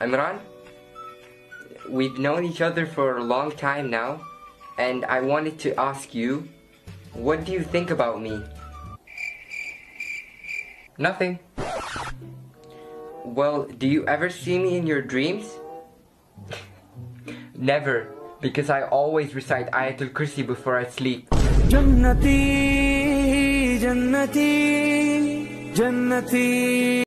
Imran, we've known each other for a long time now, and I wanted to ask you, what do you think about me? Nothing. Well, do you ever see me in your dreams? Never, because I always recite Ayatul Kursi before I sleep. Jannati, Jannati, Jannati.